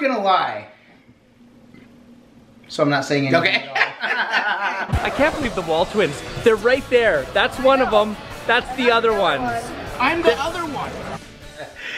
not gonna lie. So I'm not saying anything. Okay. I can't believe the WALTWINS. They're right there. That's one of them. That's the other one. I'm the other one.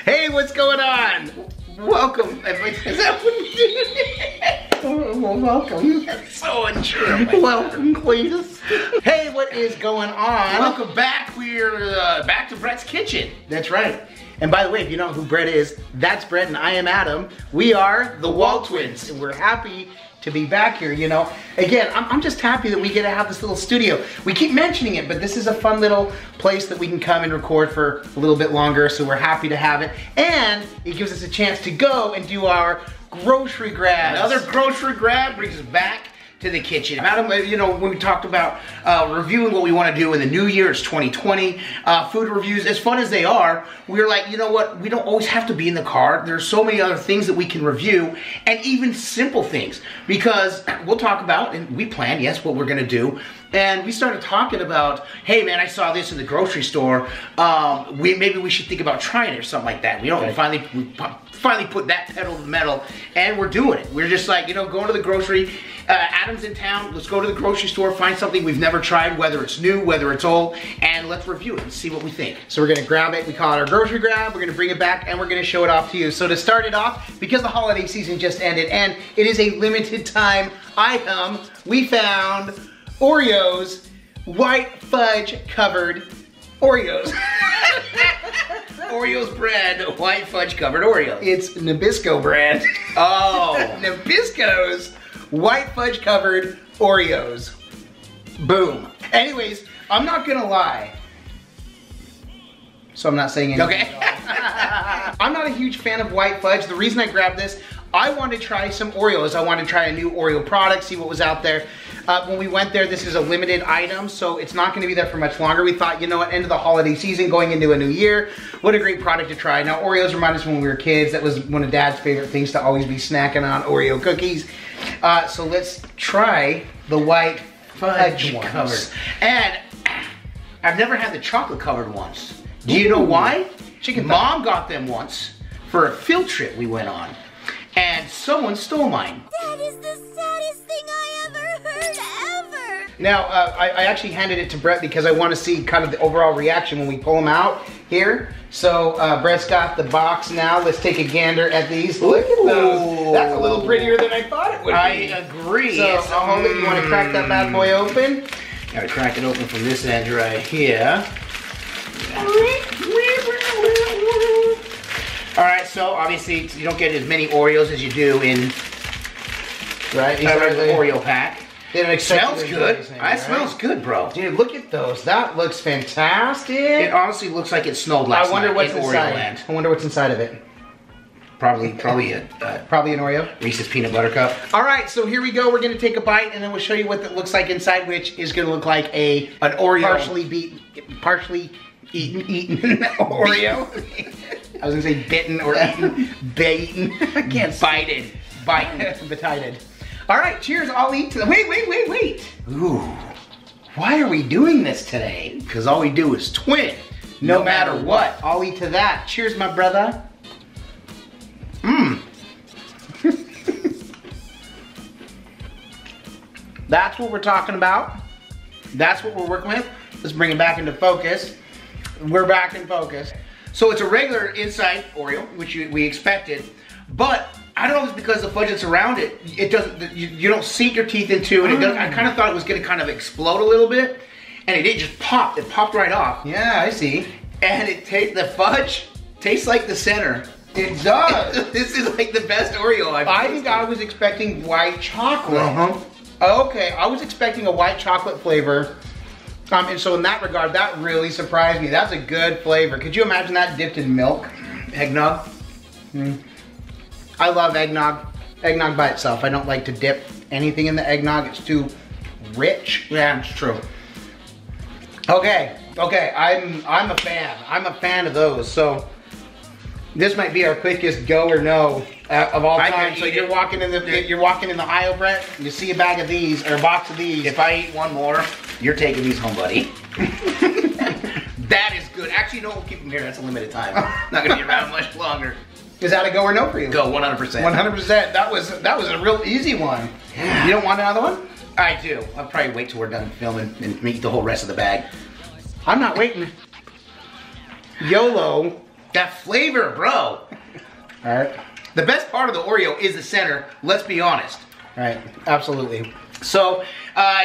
Hey, what's going on? Welcome. Is that what well, welcome. So unsure. Welcome, Cletus. Hey, what is going on? Welcome back. We're uh, back to Brett's kitchen. That's right. And by the way, if you know who Brett is, that's Brett and I am Adam. We are the WALTWINS. And we're happy to be back here, you know. Again, I'm, I'm, just happy that we get to have this little studio. We keep mentioning it, but this is a fun little place that we can come and record for a little bit longer, so we're happy to have it. And it gives us a chance to go and do our grocery grabs. Another grocery grab brings us back to the kitchen. Madam, you know, when we talked about uh, reviewing what we want to do in the new year, it's 2020, uh, food reviews, as fun as they are, we are like, you know what, we don't always have to be in the car. There's so many other things that we can review, and even simple things, because we'll talk about, and we plan, yes, what we're going to do, and we started talking about, hey man, I saw this in the grocery store. Um, we maybe we should think about trying it or something like that. We don't finally we finally put that pedal to the metal, and we're doing it. We're just like you know going to the grocery. Uh, Adam's in town. Let's go to the grocery store, find something we've never tried, whether it's new, whether it's old, and let's review it and see what we think. So we're gonna grab it. We call it our grocery grab. We're gonna bring it back, and we're gonna show it off to you. So to start it off, because the holiday season just ended, and it is a limited time item, we found Oreos white fudge covered Oreos. Oreos brand, white fudge covered Oreos. It's Nabisco brand. Oh. Nabisco's white fudge covered Oreos. Boom. Anyways, I'm not gonna lie. So I'm not saying anything. Okay. I'm not a huge fan of white fudge. The reason I grabbed this, I wanted to try some Oreos. I wanted to try a new Oreo product, see what was out there. Uh, when we went there, this is a limited item, so it's not gonna be there for much longer. We thought, you know what, end of the holiday season, going into a new year, what a great product to try. Now, Oreos remind us when we were kids, that was one of Dad's favorite things to always be snacking on, Oreo cookies. Uh, so let's try the white fudge, fudge covered. And I've never had the chocolate covered ones. Do you know why? Chicken Mom got them once for a field trip we went on. And someone stole mine. Now, uh, I, I, actually handed it to Brett because I want to see kind of the overall reaction when we pull them out here. So uh, Brett's got the box now. Let's take a gander at these. Look at those. That's a little prettier than I thought it would I be. I agree. So I'll hold it. You want to crack that bad boy open? Gotta crack it open from this end right here. All right, so obviously you don't get as many Oreos as you do in right a regular Oreo pack. They it smells good. That right? smells good, bro. Dude, look at those. That looks fantastic. It honestly looks like it snowed last I wonder night what's in inside. Oreo land. I wonder what's inside of it. Probably, probably a uh, probably an Oreo. Reese's peanut butter cup. All right, so here we go. We're gonna take a bite, and then we'll show you what it looks like inside, which is gonna look like a an Oreo, partially beat, partially eaten, eaten Oreo. I was gonna say bitten or eaten, bitten. I can't bited, bitten, betited. All right, cheers. I'll eat. To the, wait, wait, wait, wait. Ooh, why are we doing this today? Because all we do is twin. No, no matter, matter what. what. I'll eat to that. Cheers, my brother. Mmm. That's what we're talking about. That's what we're working with. Let's bring it back into focus. We're back in focus. So it's a regular inside Oreo, which we expected, but I don't know if it's because the fudge that's around it, it doesn't, you, you don't sink your teeth into it. it does, I kind of thought it was gonna kind of explode a little bit, and it didn't just pop, it popped right off. Yeah, I see. And it tastes, the fudge tastes like the center. It does. this is like the best Oreo I've I think I was expecting white chocolate. Uh-huh. Okay, I was expecting a white chocolate flavor. Um, and so in that regard, that really surprised me. That's a good flavor. Could you imagine that dipped in milk? Eggnog? Mm. I love eggnog. Eggnog by itself. I don't like to dip anything in the eggnog. It's too rich. Yeah, it's true. Okay, okay, I'm I'm a fan. I'm a fan of those. So this might be our quickest go or no uh, of all time. So you're walking in the you're walking in the aisle, Brett. You see a bag of these or a box of these. If I eat one more, you're taking these home, buddy. that is good. Actually, no, we'll keep them here. That's a limited time. Not gonna be around much longer. Is that a go or no for you? Go 100%. 100%. That was that was a real easy one. You don't want another one? I do. I'll probably wait till we're done filming and eat the whole rest of the bag. I'm not waiting. YOLO. That flavor, bro. All right. The best part of the Oreo is the center, let's be honest. Right. Absolutely. So, uh,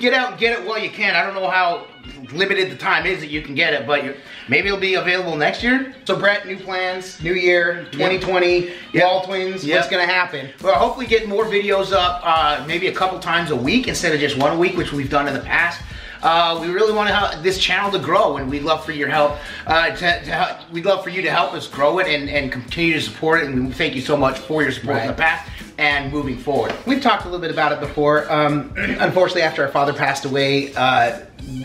get out and get it while you can. I don't know how limited the time is that you can get it, but maybe it'll be available next year. So Brett, new plans, new year, 2020, Yep. WALTWINS. Yep. What's gonna happen? We'll hopefully get more videos up, uh, maybe a couple times a week instead of just one a week, which we've done in the past. Uh, we really want to help this channel to grow, and we'd love for your help. Uh, to, to help, we'd love for you to help us grow it and, and continue to support it. And thank you so much for your support in the past and moving forward. We've talked a little bit about it before. Um, unfortunately, after our father passed away, uh,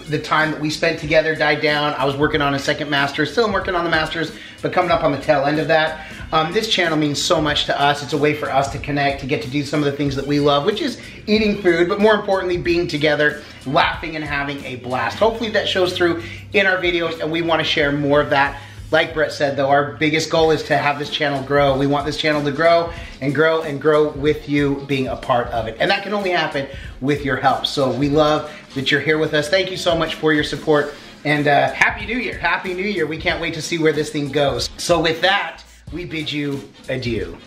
the time that we spent together died down. I was working on a second master's, still working on the master's, but coming up on the tail end of that. Um, this channel means so much to us. It's a way for us to connect, to get to do some of the things that we love, which is eating food, but more importantly, being together, laughing and having a blast. Hopefully that shows through in our videos, and we want to share more of that like Brett said though, our biggest goal is to have this channel grow. We want this channel to grow and grow and grow with you being a part of it. And that can only happen with your help. So we love that you're here with us. Thank you so much for your support. And uh, Happy New Year. Happy New Year. We can't wait to see where this thing goes. So with that, we bid you adieu.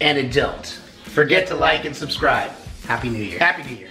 And adult. Forget to like and subscribe. Happy New Year. Happy New Year.